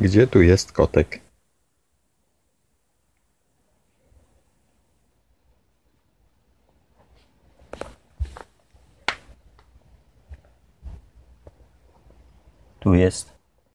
Gdzie tu jest kotek? Tu jest.